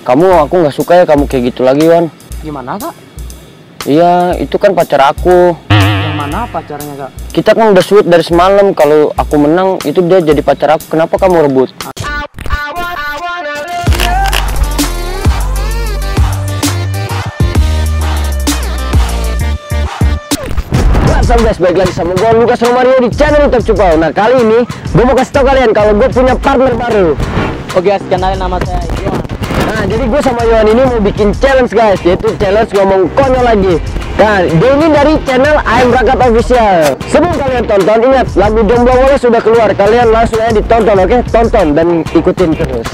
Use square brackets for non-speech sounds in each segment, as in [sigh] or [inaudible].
Kamu aku nggak suka ya kamu kayak gitu lagi Wan. Gimana kak? Iya itu kan pacar aku. Yang mana pacarnya kak? Kita kan udah sweet dari semalam. Kalau aku menang itu dia jadi pacar aku. Kenapa kamu rebut? Up guys, balik lagi sama gue Lukas Romario di channel YouTube Cupau Nah kali ini gue mau kasih tau kalian kalau gue punya partner baru Oke guys, kenalin nama saya Iwan. Nah jadi gue sama Yohan ini mau bikin challenge guys. Yaitu challenge ngomong konyol lagi. Nah dia ini dari channel I'm Rakat Official. Sebelum kalian tonton ingat lagu Jomblo Wole sudah keluar. Kalian langsung aja ditonton oke? Tonton dan ikutin terus.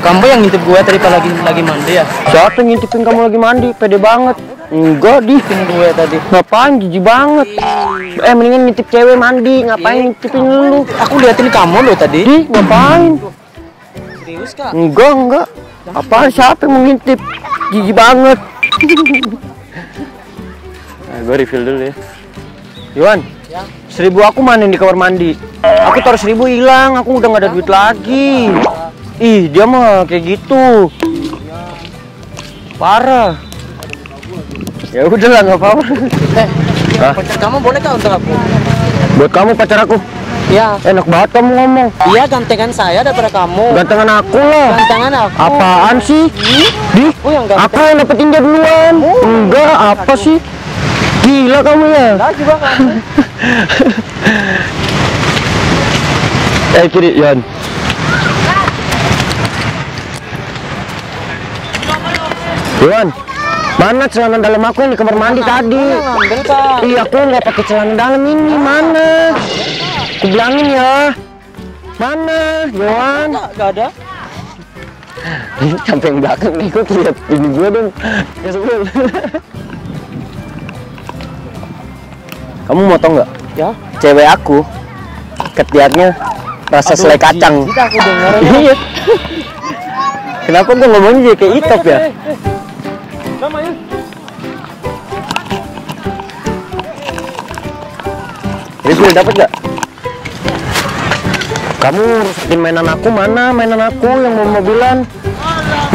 Kamu yang ngintip gue tadi pas lagi lagi mandi ya? Siapa yang ngintipin kamu lagi mandi? Pede banget. Enggak di. Ngintipin gue tadi. Ngapain? Jijik banget. Eh mendingan ngintip cewek mandi. Ngapain ngintipin lu? Aku liatin kamu loh tadi. Di ngapain Serius kak? Enggak enggak. Apaan siapa yang mau ngintip Jijik banget. [laughs] Nah gue refill dulu ya. Yuan Ya. Seribu aku mana di kamar mandi? Aku taruh seribu hilang Aku udah nggak ada duit lagi. Ih dia mah kayak gitu. Parah. Ya udah lah nggak apa-apa. Eh, pacar kamu boleh kak untuk aku? Buat kamu pacar aku Ya. Enak banget kamu ngomong Iya gantengan saya daripada kamu. Gantengan aku lah Gantengan aku. Apaan sih? Di? Oh yang ganteng. Aku yang dapetin dia duluan. Enggak, apa sih? Gila kamu ya. Juga kamu. [laughs] Eh kiri, Yan. Yan, mana celana dalam aku yang di kamar mandi tadi? Iya, aku nggak pakai celana dalam ini. Mana? Aku bilangin ya. Mana, Yohan? Kak, gak ada. Ini sampai yang belakang nih, gue lihat ini gue dong. Ya sebelum. Kamu mau tau nggak? Ya. Cewek aku ketiaknya rasa Aduh, selai kacang. jijik aku ya. [laughs] Iya. Kenapa gue ngomongnya jadi kayak itop ya? Namanya. Rizky dapat gak? Kamu rusakin mainan aku mana? Mainan aku yang mau mobilan.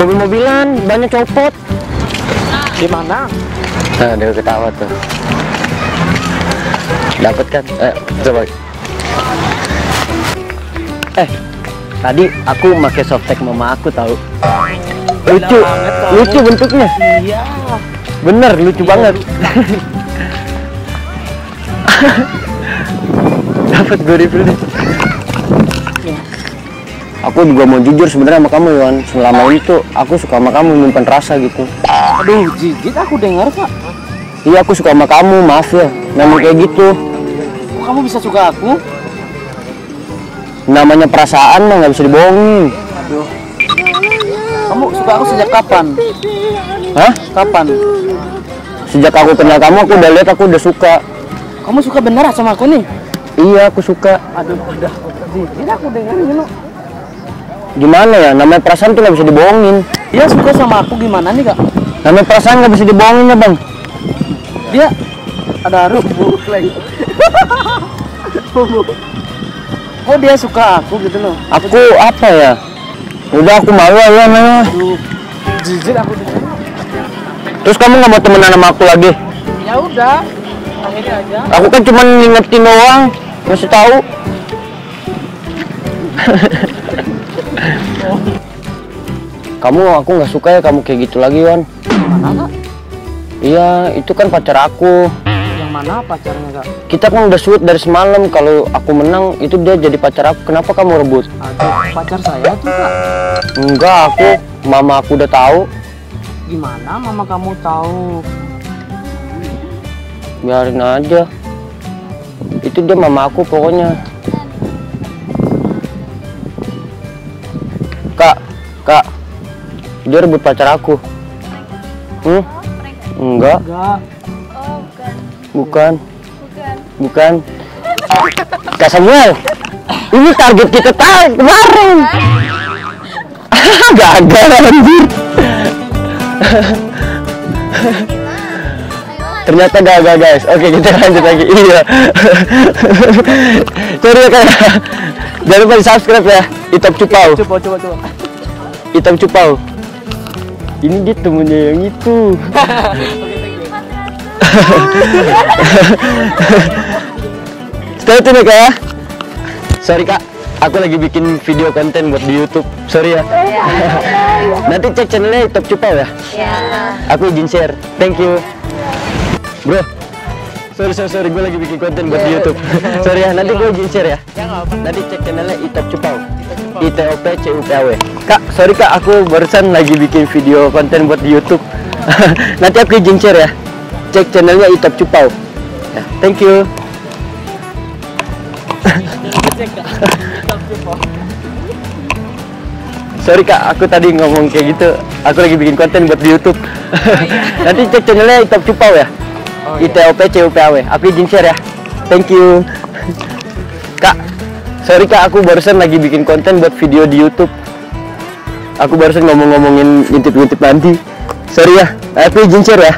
Mobil-mobilan banyak copot. Di mana? Nah, dia ketawa tuh. Dapat kan? Eh, coba. Eh, tadi aku pakai softtek mama aku tahu. Lucu, banget lucu bentuknya. Iya. Bener, lucu banget. Dapat gue review Aku juga mau jujur sebenarnya sama kamu, Iwan. Selama ini tuh aku suka sama kamu, nyimpan rasa gitu. Aduh, jijik aku dengar kak. Iya, aku suka sama kamu, maaf ya. Memang kayak gitu. Kok kamu bisa suka aku? Namanya perasaan mah nggak bisa dibohongin. Aduh. Kamu suka aku sejak kapan? Hah? Kapan? Sejak aku kenal kamu, aku udah lihat aku udah suka. Kamu suka bener sama aku nih? Iya, aku suka. Aduh, udah. Jijik aku dengar ini. Gimana ya? Namanya perasaan tuh nggak bisa dibohongin. Dia suka sama aku gimana nih kak? Namanya perasaan nggak bisa dibohongin ya, bang. Dia ada rubuk lagi. [laughs] oh dia suka aku gitu loh. Aku apa ya? Udah aku malu ya, namanya. Jijik aku dengar. Terus kamu nggak mau temenan sama aku lagi? Ya udah, akhirnya aja. Aku kan cuma ngingetin doang, ngasih tahu. [laughs] kamu aku nggak suka ya kamu kayak gitu lagi Wan. Mana kak? Iya itu kan pacar aku. Yang mana pacarnya kak? Kita kan udah sweet dari semalam. Kalau aku menang itu dia jadi pacar aku. Kenapa kamu rebut? Aduh, pacar saya tuh kak. Enggak aku, mama aku udah tahu. Gimana mama kamu tahu? Biarin aja. Itu dia mama aku pokoknya. Dia rebut pacar aku. Hmm? Enggak, Enggak. Oh, bukan. bukan, Bukan. Kak Samuel, ini target kita tarik kemarin. [laughs] Gagal anjir. Ternyata gagal guys. Oke kita lanjut lagi. Iya. [laughs] Sorry ya kak. Jangan lupa di subscribe ya. Itop Cupau. Coba, coba, coba. hitam cupau. Ini dia temennya yang itu. [laughs] Stay tune ya kak ya. Sorry kak, aku lagi bikin video konten buat di YouTube. Sorry ya. [laughs] Nanti cek channelnya Top Cupau ya. Ya. Aku izin share. Thank you. Bro. Sorry, sorry, sorry. Gue lagi bikin konten buat di YouTube. [laughs] sorry ya, nanti gue izin share ya. Nanti cek channelnya Itop Cupau. ITOP CUPAW. Kak, sorry kak, aku barusan lagi bikin video konten buat di YouTube. [laughs] nanti aku izin share ya. Cek channelnya Itop Cupau. Ya, thank you. [laughs] Sorry kak, aku tadi ngomong kayak gitu. Aku lagi bikin konten buat di YouTube. [laughs] Nanti cek channelnya Itop Cupau ya. ITOP CUPAW. Aku izin share ya. Thank you. Kak, sorry kak, aku barusan lagi bikin konten buat video di YouTube. Aku barusan ngomong-ngomongin ngintip-ngintip nanti. Sorry ya, aku izin share ya.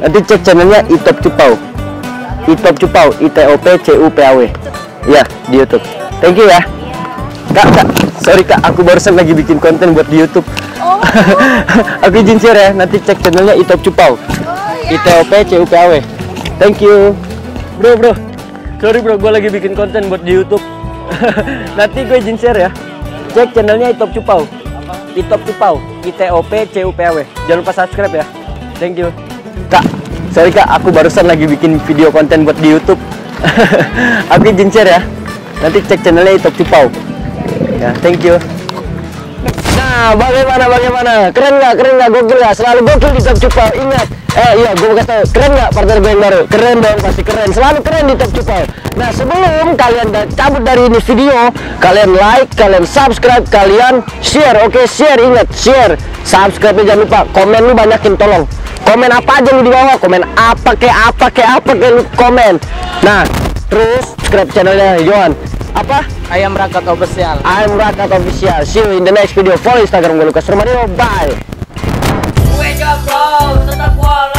Nanti cek channelnya Itop Cupau. Itop Cupau, ITOP CUPAW. Ya, di YouTube. Thank you ya. Kak, kak, sorry kak, aku barusan lagi bikin konten buat di YouTube. Oh, [laughs] aku izin share ya, nanti cek channelnya Itop Cupau. ITOP CUPAW. Thank you. Bro, bro. Sorry bro, gue lagi bikin konten buat di YouTube. [laughs] nanti gue izin share ya. Cek channelnya Itop Cupau. Itop Cupau, ITOP CUPAW. Jangan lupa subscribe ya. Thank you. Kak, sorry kak, aku barusan lagi bikin video konten buat di YouTube. [laughs] aku share ya. Nanti cek channelnya Itop Cupau. Ya, thank you. Bagaimana bagaimana? Keren nggak? Keren nggak? Gokil nggak? Selalu gokil di Top Cupau. Ingat, eh iya, gue kasih tau. Keren nggak partner gue yang baru? Keren dong, pasti keren. Selalu keren di Top Cupau. Nah, sebelum kalian cabut dari ini video, kalian like, kalian subscribe, kalian share. Oke, share. Ingat, share. Subscribe jangan lupa. Komen lu banyakin, tolong. Komen apa aja lu di bawah. Komen apa kayak apa kayak apa kayak lu komen. Nah, terus subscribe channelnya Yohan. Apa? Ayam Rakat Official. I'm Rakat Official. See you in the next video. Follow Instagram gue Lukas Romario. Bye. Gue jomblo, tetap woles